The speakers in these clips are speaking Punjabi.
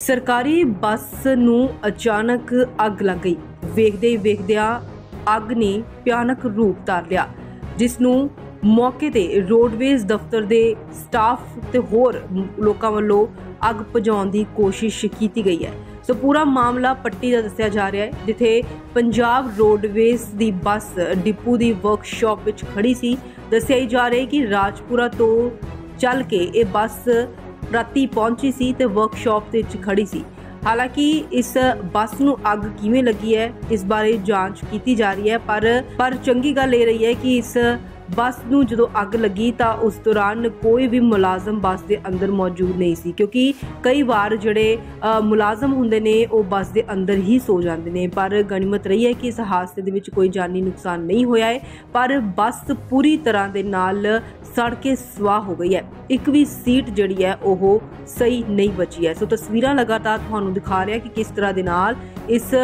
ਸਰਕਾਰੀ ਬੱਸ ਨੂੰ ਅਚਾਨਕ ਅੱਗ ਲੱਗ ਗਈ। ਵੇਖਦੇ ਹੀ ਵੇਖਦਿਆਂ ਅੱਗ ਨੇ ਭਿਆਨਕ ਰੂਪ ਧਾਰ ਲਿਆ, ਜਿਸ ਨੂੰ ਮੌਕੇ ਤੇ ਰੋਡਵੇਜ਼ ਦਫ਼ਤਰ ਦੇ ਸਟਾਫ ਤੇ ਹੋਰ ਲੋਕਾਂ ਵੱਲੋਂ ਅੱਗ ਬੁਝਾਉਣ ਦੀ ਕੋਸ਼ਿਸ਼ ਕੀਤੀ ਗਈ ਹੈ। ਸੋ ਪੂਰਾ ਮਾਮਲਾ ਪੱਟੀ ਦਾ ਦੱਸਿਆ ਜਾ ਰਿਹਾ ਹੈ, ਜਿੱਥੇ ਪੰਜਾਬ ਰੋਡਵੇਜ਼ ਦੀ ਬੱਸ ਡਿਪੂ ਦੀ ਵਰਕਸ਼ਾਪ ਵਿੱਚ ਖੜੀ ਸੀ। ਦੱਸਿਆ ਹੀ ਜਾ ਰਿਹਾ ਹੈ ਕਿ ਰਾਜਪੁਰਾ ਤੋਂ ਚੱਲ ਕੇ ਇਹ ਬੱਸ ਰਾਤੀ ਪਹੁੰਚੀ ਸੀ ਤੇ ਵਰਕਸ਼ਾਪ ਦੇ ਵਿੱਚ ਖੜੀ ਸੀ। ਹਾਲਾਂਕਿ ਇਸ ਬੱਸ ਨੂੰ ਅੱਗ ਕਿਵੇਂ ਲੱਗੀ ਹੈ, ਇਸ ਬਾਰੇ ਜਾਂਚ ਕੀਤੀ ਜਾ ਰਹੀ ਹੈ, ਪਰ ਪਰ ਚੰਗੀ ਗੱਲ ਇਹ ਰਹੀ ਹੈ ਕਿ ਇਸ ਬੱਸ ਨੂੰ ਜਦੋਂ ਅੱਗ ਲੱਗੀ ਤਾਂ ਉਸ ਦੌਰਾਨ ਕੋਈ ਵੀ ਮੁਲਾਜ਼ਮ ਬੱਸ ਦੇ ਅੰਦਰ ਮੌਜੂਦ ਨਹੀਂ ਸੀ, ਕਿਉਂਕਿ ਕਈ ਵਾਰ ਜਿਹੜੇ ਮੁਲਾਜ਼ਮ ਹੁੰਦੇ ਨੇ ਉਹ ਬੱਸ ਦੇ ਅੰਦਰ ਹੀ ਸੋ ਜਾਂਦੇ ਨੇ। ਪਰ ਗਣਿਮਤ ਰਹੀ ਹੈ ਕਿ ਇਸ ਹਾਦਸੇ ਦੇ ਵਿੱਚ ਕੋਈ ਜਾਨੀ ਨੁਕਸਾਨ ਨਹੀਂ ਹੋਇਆ ਹੈ, ਪਰ ਬੱਸ ਪੂਰੀ ਤਰ੍ਹਾਂ ਦੇ ਨਾਲ ਸੜ ਕੇ ਸਵਾਹ ਹੋ ਗਈ ਹੈ। ਇੱਕ ਵੀ ਸੀਟ ਜਿਹੜੀ ਹੈ ਉਹ ਸਹੀ ਨਹੀਂ ਬਚੀ ਹੈ। ਸੋ ਤਸਵੀਰਾਂ ਲਗਾਤਾਰ ਤੁਹਾਨੂੰ ਦਿਖਾ ਰਿਹਾ ਕਿ ਕਿਸ ਤਰ੍ਹਾਂ ਦੇ ਨਾਲ ਇਸ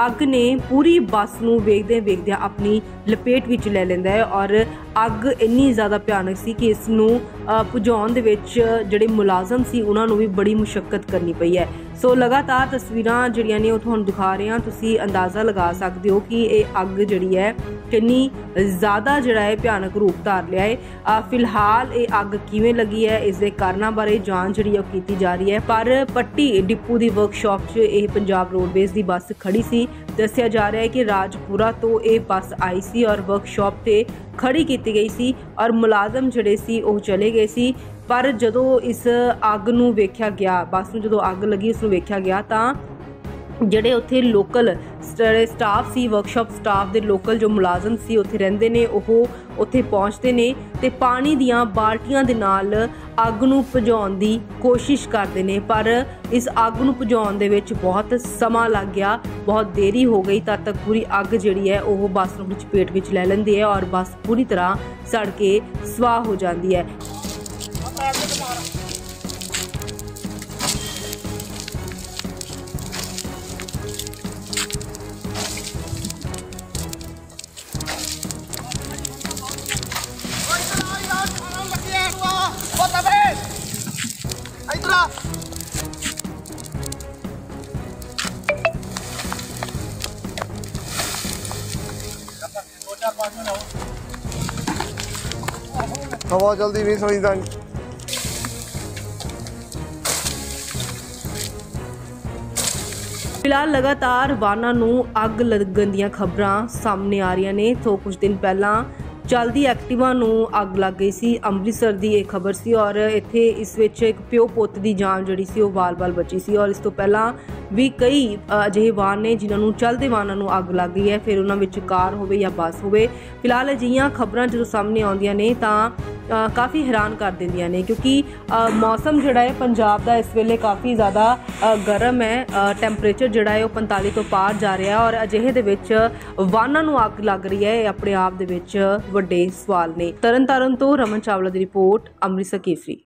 ਅੱਗ ਨੇ ਪੂਰੀ ਬੱਸ ਨੂੰ ਵੇਖਦੇ ਵੇਖਦਿਆਂ ਆਪਣੀ ਲਪੇਟ ਵਿੱਚ ਲੈ ਲੈਂਦਾ ਹੈ ਔਰ ਅੱਗ ਇੰਨੀ ਜ਼ਿਆਦਾ ਭਿਆਨਕ ਸੀ ਕਿ ਇਸ ਨੂੰ ਅ, ਦੇ ਵਿੱਚ ਜਿਹੜੇ ਮੁਲਾਜ਼ਮ ਸੀ ਉਹਨਾਂ ਨੂੰ ਵੀ ਬੜੀ ਮੁਸ਼ਕਲ ਕਰਨੀ ਪਈ ਹੈ। ਸੋ ਲਗਾਤਾਰ ਤਸਵੀਰਾਂ ਜਿਹੜੀਆਂ ਨੇ ਉਹ ਤੁਹਾਨੂੰ ਦਿਖਾ ਰਹੇ ਹਾਂ। ਤੁਸੀਂ ਅੰਦਾਜ਼ਾ ਲਗਾ ਸਕਦੇ ਹੋ ਕਿ ਇਹ ਅੱਗ ਜਿਹੜੀ ਹੈ ਕਿੰਨੀ ਜ਼ਿਆਦਾ ਜਿਹੜਾ ਹੈ ਭਿਆਨਕ ਰੂਪ ਧਾਰ ਲਿਆ ਹੈ। ਫਿਲਹਾਲ ਇਹ ਅੱਗ ਕਿਵੇਂ ਲੱਗੀ ਹੈ ਇਸ ਦੇ ਕਾਰਨਾਂ ਬਾਰੇ ਜਾਂਚ ਜਿਹੜੀ ਹੈ ਉਹ ਕੀਤੀ ਜਾ ਰਹੀ ਹੈ। ਪਰ ਪੱਟੀ ਡਿਪੂ ਦੀ ਵਰਕਸ਼ਾਪ 'ਚ ਇਹ ਪੰਜਾਬ ਰੋਡਵੇਜ਼ ਦੀ ਬੱਸ ਖੜੀ ਸੀ। ਦੱਸਿਆ ਜਾ ਰਿਹਾ ਹੈ ਕਿ ਰਾਜਪੁਰਾ ਤੋਂ ਇਹ ਬੱਸ ਆਈ ਸੀ ਔਰ ਵਰਕਸ਼ਾਪ ਤੇ ਖੜੀ ਕੀਤੀ ਗਈ ਸੀ ਔਰ ਮੁਲਾਜ਼ਮ ਜਿਹੜੇ ਸੀ ਉਹ ਚਲੇ ਗਏ ਸੀ, ਪਰ ਜਦੋਂ ਇਸ ਅੱਗ ਨੂੰ ਵੇਖਿਆ ਗਿਆ, ਬੱਸ ਨੂੰ ਜਦੋਂ ਅੱਗ ਲੱਗੀ, ਉਸ ਨੂੰ ਵੇਖਿਆ ਗਿਆ, ਤਾਂ ਜਿਹੜੇ ਉੱਥੇ ਲੋਕਲ ਜਿਹੜੇ ਸਟਾਫ ਸੀ ਵਰਕਸ਼ਾਪ ਸਟਾਫ ਦੇ ਲੋਕਲ ਜੋ ਮੁਲਾਜ਼ਮ ਸੀ, ਉੱਥੇ ਰਹਿੰਦੇ ਨੇ, ਉਹ ਉੱਥੇ ਪਹੁੰਚਦੇ ਨੇ ਤੇ ਪਾਣੀ ਦੀਆਂ ਬਾਲਟੀਆਂ ਦੇ ਨਾਲ ਅੱਗ ਨੂੰ ਭਜਾਉਣ ਦੀ ਕੋਸ਼ਿਸ਼ ਕਰਦੇ ਨੇ। ਪਰ ਇਸ ਅੱਗ ਨੂੰ ਭਜਾਉਣ ਦੇ ਵਿੱਚ ਬਹੁਤ ਸਮਾਂ ਲੱਗ ਗਿਆ, ਬਹੁਤ ਦੇਰੀ ਹੋ ਗਈ, ਤਦ ਤੱਕ ਪੂਰੀ ਅੱਗ ਜਿਹੜੀ ਹੈ, ਉਹ ਬੱਸ ਨੂੰ ਵਿੱਚ, ਪੇਟ ਵਿੱਚ ਲੈ ਲੈਂਦੀ ਹੈ ਔਰ ਬੱਸ ਪੂਰੀ ਤਰ੍ਹਾਂ ਸੜ ਕੇ ਸਵਾਹ ਹੋ ਜਾਂਦੀ ਹੈ। ਹਵਾ ਚਲਦੀ ਹਵਾ ਜਲਦੀ ਵੀ ਫਿਲਹਾਲ ਲਗਾਤਾਰ ਵਾਹਨਾਂ ਨੂੰ ਅੱਗ ਲੱਗਣ ਦੀਆਂ ਖਬਰਾਂ ਸਾਹਮਣੇ ਆ ਰਹੀਆਂ ਨੇ। ਤੋਂ ਕੁਝ ਦਿਨ ਪਹਿਲਾਂ ਚਲਦੀ ਐਕਟਿਵਾ ਨੂੰ ਅੱਗ ਲੱਗ ਗਈ ਸੀ। ਅੰਮ੍ਰਿਤਸਰ ਦੀ ਇਹ ਖਬਰ ਸੀ ਔਰ ਇੱਥੇ ਇਸ ਵਿੱਚ ਇੱਕ ਪਿਓ ਪੁੱਤ ਦੀ ਜਾਨ ਜਿਹੜੀ ਸੀ ਉਹ ਵਾਲ-ਵਾਲ ਬਚੀ ਸੀ ਔਰ ਇਸ ਤੋਂ ਪਹਿਲਾਂ ਵੀ ਕਈ ਅਜਿਹੇ ਵਾਹਨ ਨੇ ਜਿਨ੍ਹਾਂ ਨੂੰ ਚਲਦੇ ਵਾਹਨਾਂ ਨੂੰ ਅੱਗ ਲੱਗ ਗਈ ਹੈ। ਫਿਰ ਉਹਨਾਂ ਵਿੱਚ ਕਾਰ ਹੋਵੇ ਜਾਂ ਬੱਸ ਹੋਵੇ। ਫਿਲਹਾਲ ਅਜਿਹੀਆਂ ਖਬਰਾਂ ਜਦੋਂ ਸਾਹਮਣੇ ਆਉਂਦੀਆਂ ਨੇ ਤਾਂ ਕਾਫੀ ਹੈਰਾਨ ਕਰ ਦਿੰਦੀਆਂ ਨੇ ਕਿਉਂਕਿ ਮੌਸਮ ਜਿਹੜਾ ਹੈ ਪੰਜਾਬ ਦਾ ਇਸ ਵੇਲੇ ਕਾਫੀ ਜ਼ਿਆਦਾ ਗਰਮ ਹੈ। ਟੈਂਪਰੇਚਰ ਜਿਹੜਾ ਹੈ ਉਹ 45 ਤੋਂ ਪਾਰ ਜਾ ਰਿਹਾ ਔਰ ਅਜਿਹੇ ਦੇ ਵਿੱਚ ਵਾਹਨਾਂ ਨੂੰ ਅੱਗ ਲੱਗ ਰਹੀ ਹੈ। ਇਹ ਆਪਣੇ ਆਪ ਦੇ ਵਿੱਚ ਵੱਡੇ ਸਵਾਲ ਨੇ। ਤਰਨਤਾਰਨ ਤੋਂ ਰਮਨ ਚਾਵਲਾ ਦੀ ਰਿਪੋਰਟ, ਅੰਮ੍ਰਿਤਸਰ ਕੇਫਰੀ